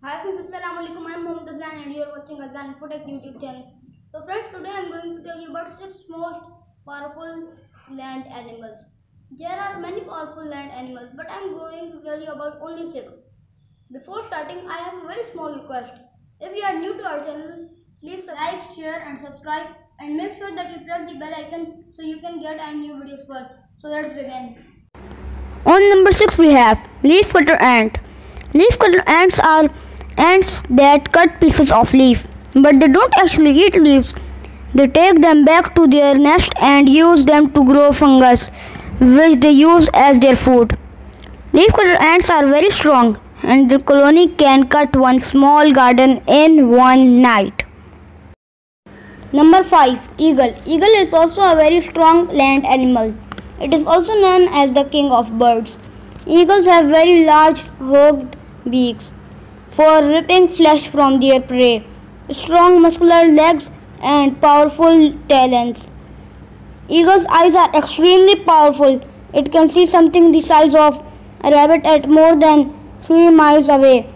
Hi friends, Assalamualaikum. I am Mohammed Azlan and you are watching Azlan Infotech YouTube channel. So friends, today I am going to tell you about six most powerful land animals. There are many powerful land animals, but I am going to tell you about only six. Before starting, I have a very small request. If you are new to our channel, please like, share and subscribe and make sure that you press the bell icon so you can get our new videos first. So let's begin. On number 6 we have leaf cutter ant. Leaf cutter ants are ants that cut pieces of leaf, but they don't actually eat leaves. They take them back to their nest and use them to grow fungus, which they use as their food. Leaf cutter ants are very strong, and the colony can cut one small garden in one night. Number 5 Eagle. Eagle is also a very strong land animal. It is also known as the king of birds. Eagles have very large hooked beaks for ripping flesh from their prey, strong muscular legs, and powerful talons. Eagle's eyes are extremely powerful. It can see something the size of a rabbit at more than 3 miles away.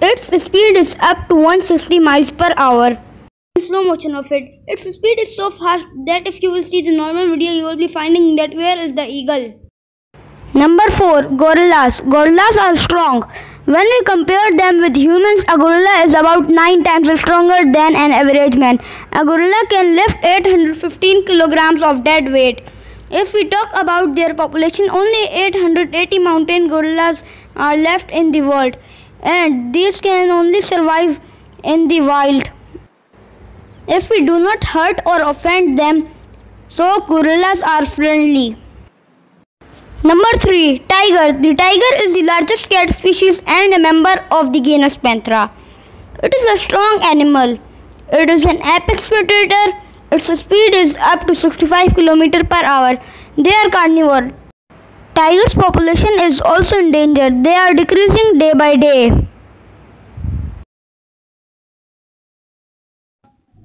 Its speed is up to 160 miles per hour In slow motion of it. Its speed is so fast that if you will see the normal video, you will be finding that where is the eagle. Number 4. Gorillas. Gorillas are strong. When we compare them with humans, a gorilla is about 9 times stronger than an average man. A gorilla can lift 815 kilograms of dead weight. If we talk about their population, only 880 mountain gorillas are left in the world, and these can only survive in the wild if we do not hurt or offend them, so gorillas are friendly. Number 3. Tiger. The tiger is the largest cat species and a member of the genus Panthera. It is a strong animal. It is an apex predator. Its speed is up to 65 km per hour. They are carnivore. Tiger's population is also endangered. They are decreasing day by day.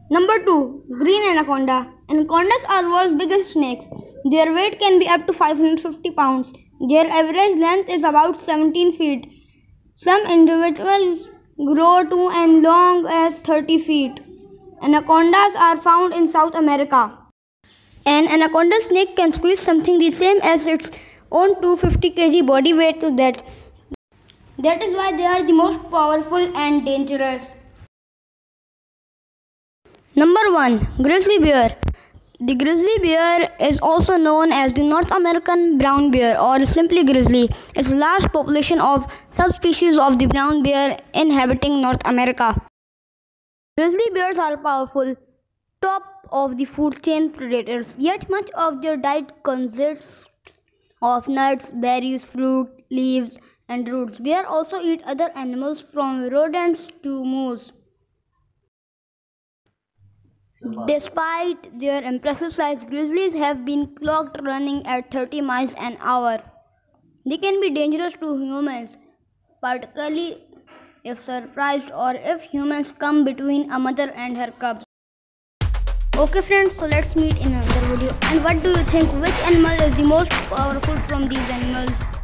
Number 2. Green anaconda. Anacondas are world's biggest snakes. Their weight can be up to 550 pounds. Their average length is about 17 feet. Some individuals grow to and long as 30 feet. Anacondas are found in South America. An anaconda snake can squeeze something the same as its own 250 kg body weight to that. That is why they are the most powerful and dangerous. Number 1 Grizzly Bear The grizzly bear is also known as the North American brown bear or simply grizzly. It's a large population of subspecies of the brown bear inhabiting North America. Grizzly bears are powerful, top of the food chain predators, yet much of their diet consists of nuts, berries, fruit, leaves, and roots. Bears also eat other animals from rodents to moose. Despite their impressive size, grizzlies have been clocked running at 30 miles an hour. They can be dangerous to humans, particularly if surprised or if humans come between a mother and her cubs. Okay friends, so let's meet in another video. And what do you think? Which animal is the most powerful from these animals?